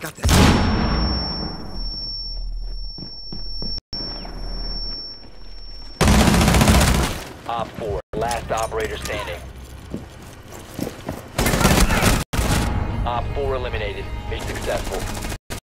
got this. Op 4, last operator standing. Op 4 eliminated. Be successful.